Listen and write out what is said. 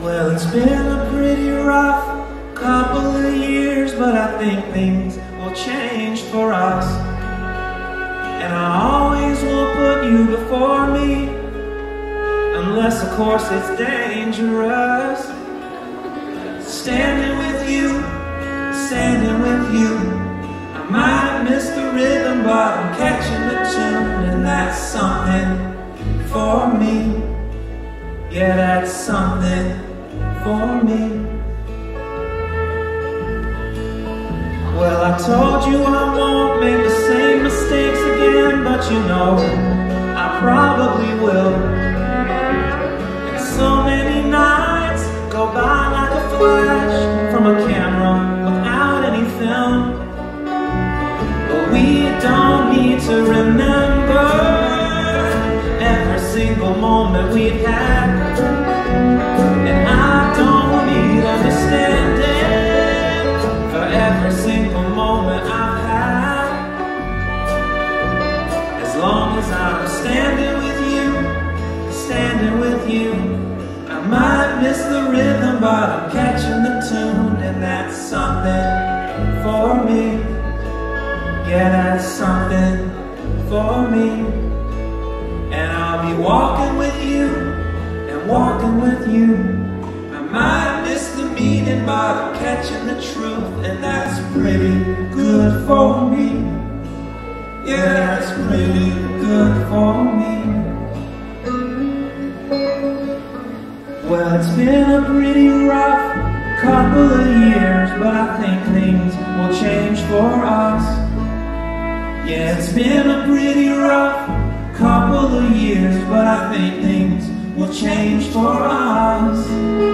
Well, it's been a pretty rough couple of years, but I think things will change for us. And I always will put you before me, unless, of course, it's dangerous. Standing with you, standing with you. I might miss the rhythm, but I'm catching the tune, something for me. Yeah, that's something for me. Well, I told you I won't make the same mistakes again, but you know I probably will. And so many nights go by like a flash from a camera without any film. But we don't need to remember single moment we've had. And I don't need understanding for every single moment I've had. As long as I'm standing with you, standing with you, I might miss the rhythm, but I'm catching the tune, and that's something for me. Yeah, that's something for me. Walking with you and walking with you. I might miss the meaning, but I'm catching the truth, and that's pretty good for me. Yeah, that's pretty good for me. Well, it's been a pretty rough couple of years, but I think things will change for us. Yeah, it's been a pretty rough couple of years, but I think things will change for us.